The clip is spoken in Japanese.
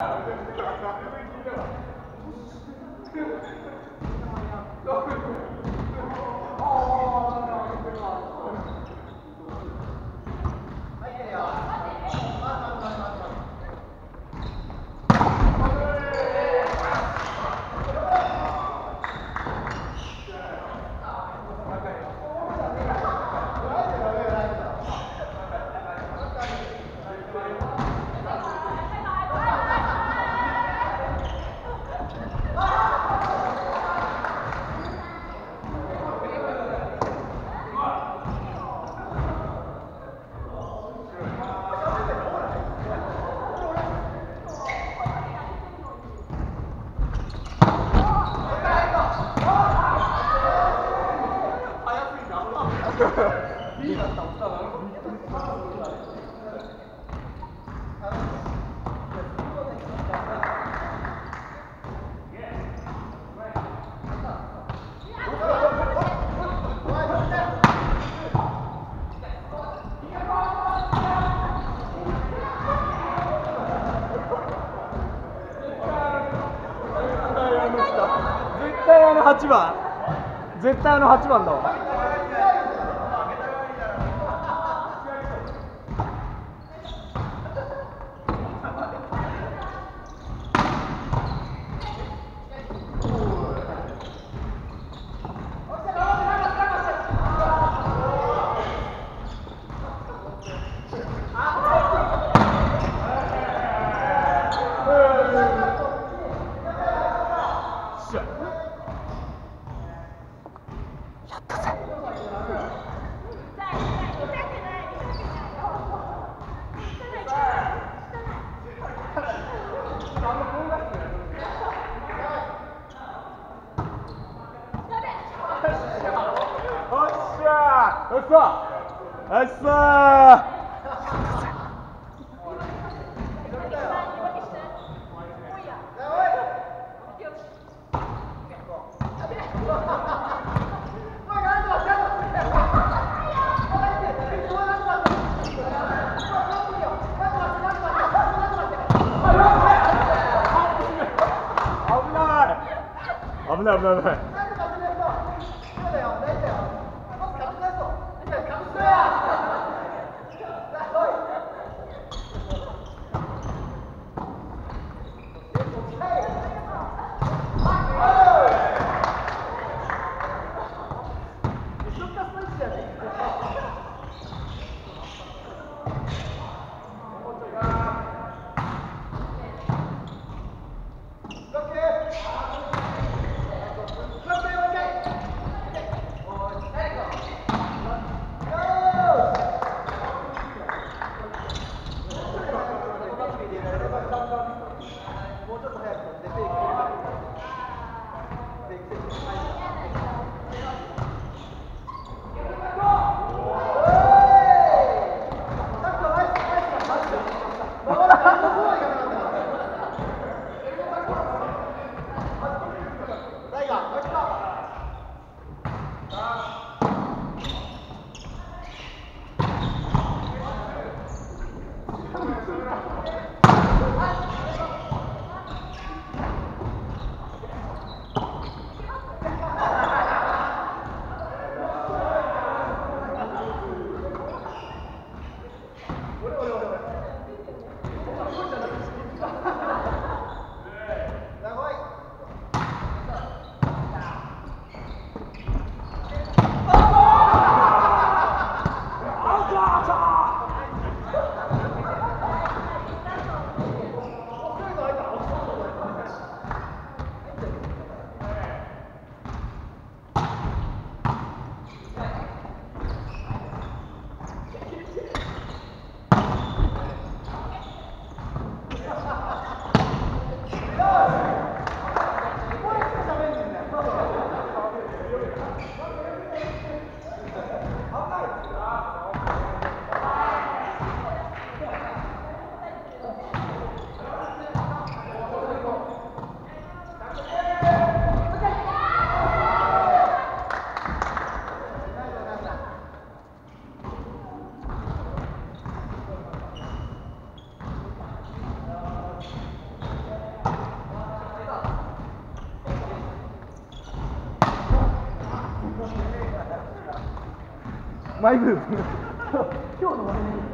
Thank you. 8番。絶対あの8番だわ。ない危ない危 マイブーム。今日のマイブーム